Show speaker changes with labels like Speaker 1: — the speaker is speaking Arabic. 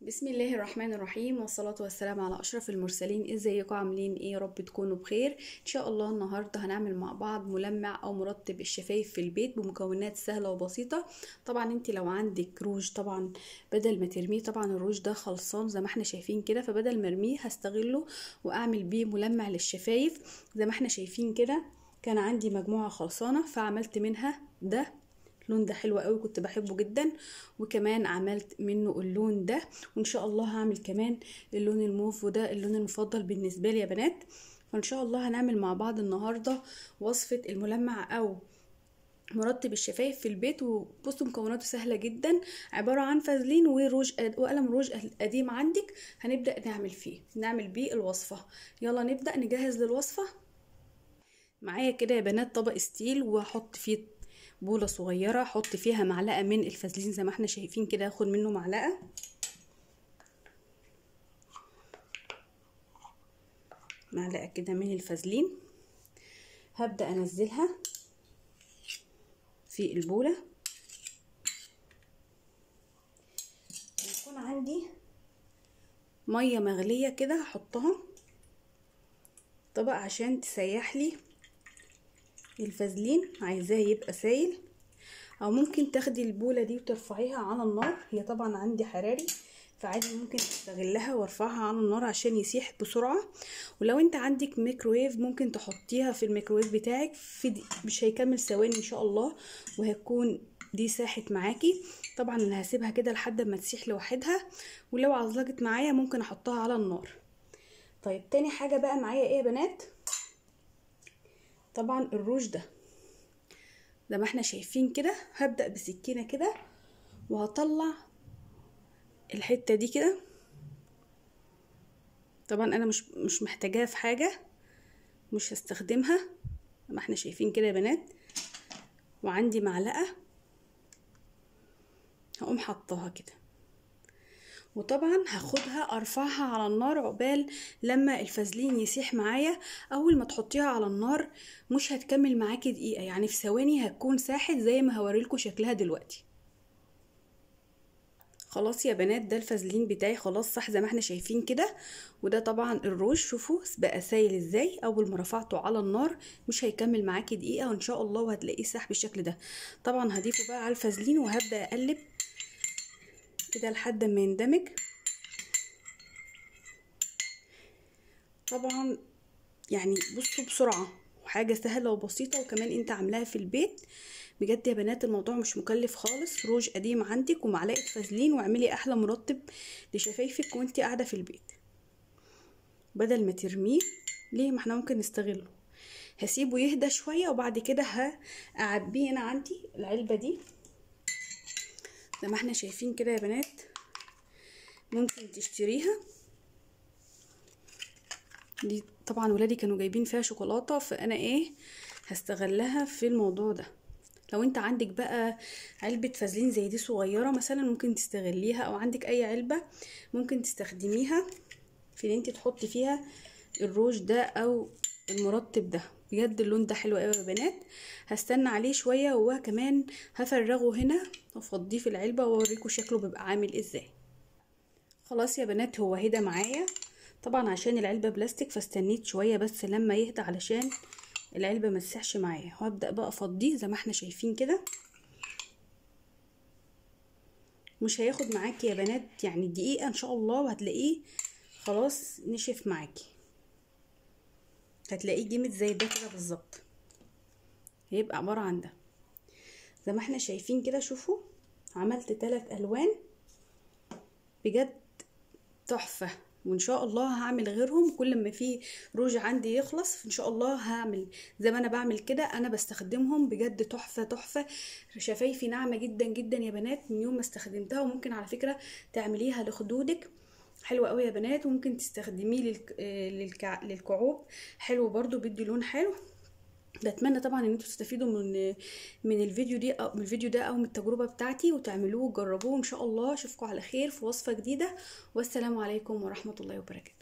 Speaker 1: بسم الله الرحمن الرحيم والصلاة والسلام على أشرف المرسلين. إزيكم؟ عاملين إيه؟ رب تكونوا بخير. إن شاء الله النهاردة هنعمل مع بعض ملمع أو مرطب الشفايف في البيت بمكونات سهلة وبسيطة. طبعا أنت لو عندك روج طبعا بدل ما ترميه طبعا الروج ده خلصان زي ما إحنا شايفين كده. فبدل ما أرميه هستغله وأعمل بيه ملمع للشفايف. زي ما إحنا شايفين كده كان عندي مجموعة خلصانة فعملت منها ده. اللون ده حلو قوي كنت بحبه جدا. وكمان عملت منه اللون ده وإن شاء الله هعمل كمان اللون الموف وده اللون المفضل بالنسبة لي يا بنات. فإن شاء الله هنعمل مع بعض النهارده وصفة الملمع أو مرطب الشفايف في البيت. وبصوا مكوناته سهلة جدا. عبارة عن فازلين وروج وقلم روج قديم عندك. هنبدأ نعمل فيه نعمل بيه الوصفة. يلا نبدأ نجهز للوصفة. معايا كده يا بنات طبق ستيل وهحط فيه بولة صغيرة أحط فيها معلقة من الفازلين زي ما إحنا شايفين كده اخد منه معلقة. معلقة كده من الفازلين. هبدأ انزلها في البولة. يكون عندي مية مغلية كده هحطها. طبق عشان تسيح لي. الفازلين عايزاه يبقى سايل أو ممكن تاخدي ال bowl ة دي وترفعيها على النار. هي طبعا عندي حراري فعادي ممكن استغلها وارفعها على النار عشان يسيح بسرعة. ولو انت عندك ميكرويف ممكن تحطيها في الميكرويف بتاعك في دي مش هيكمل ثواني إن شاء الله وهتكون دي ساحت معاكي. طبعا أنا هسيبها كده لحد ما تسيح لوحدها ولو عزلجت معايا ممكن أحطها على النار. طيب تاني حاجة بقى معايا إيه يا بنات؟ طبعا الروج ده. زي ما إحنا شايفين كده هبدأ بسكينة كده وهطلع الحتة دي كده. طبعا أنا مش مش محتاجاها في حاجة مش هستخدمها. زي ما إحنا شايفين كده يا بنات وعندي معلقة هقوم حطاها كده. وطبعا هاخدها أرفعها على النار عقبال لما الفازلين يسيح معايا. أول ما تحطيها على النار مش هتكمل معاكي دقيقة يعني في ثواني هتكون ساحت زي ما هوريلكوا شكلها دلوقتي. خلاص يا بنات ده الفازلين بتاعي. خلاص صح زي ما إحنا شايفين كده. وده طبعا الروج شوفوا بقى سايل إزاي. أول ما رفعته على النار مش هيكمل معاكي دقيقة وإن شاء الله وهتلاقيه ساح بالشكل ده. طبعا هضيفه بقى على الفازلين وهبدأ أقلب. كده لحد ما يندمج. طبعا يعني بصوا بسرعة وحاجة سهلة وبسيطة وكمان انت عاملاها في البيت. بجد يا بنات الموضوع مش مكلف خالص. روج قديم عندك ومعلقة فازلين واعملي أحلى مرطب لشفايفك وانت قاعدة في البيت. بدل ما ترميه ليه؟ ما إحنا ممكن نستغله. هسيبه يهدى شوية وبعد كده هأعبيه هنا عندي العلبة دي. زي ما إحنا شايفين كده يا بنات ممكن تشتريها. دي طبعا ولادي كانوا جايبين فيها شوكولاتة فأنا إيه هستغلها في الموضوع ده. لو أنت عندك بقى علبة فازلين زي دي صغيرة مثلا ممكن تستغليها أو عندك أي علبة ممكن تستخدميها في ان أنت تحطي فيها الروج ده أو المرطب ده. بجد اللون ده حلو قوي يا بنات. هستنى عليه شوية وكمان هفرغه هنا وافضيه في العلبة واوريكم شكله بيبقى عامل إزاي. خلاص يا بنات هو هدى معايا. طبعا عشان العلبة بلاستيك فاستنيت شوية بس لما يهدى علشان العلبة ما تسحش معايا. وهبدأ بقى أفضيه زي ما إحنا شايفين كده. مش هياخد معاكي يا بنات يعني دقيقة إن شاء الله وهتلاقيه خلاص نشف معاكي. هتلاقيه جامد زي ده كده بالظبط. هيبقى عبارة عن ده. زي ما إحنا شايفين كده شوفوا عملت ثلاث ألوان. بجد تحفة. وإن شاء الله هعمل غيرهم. كل ما في روج عندي يخلص ان شاء الله هعمل زي ما أنا بعمل كده. أنا بستخدمهم. بجد تحفة تحفة. شفايفي ناعمة جدا جدا يا بنات. من يوم ما استخدمتها وممكن على فكرة تعمليها لخدودك. حلو قوي يا بنات وممكن تستخدميه للك... للكع... للكعوب. حلو برضو بيدي لون حلو. بتمنى طبعا إن أنتوا تستفيدوا من من الفيديو دي أو من الفيديو ده أو من التجربة بتاعتي وتعملوه وتجربوه إن شاء الله أشوفكم على خير في وصفة جديدة. والسلام عليكم ورحمة الله وبركاته.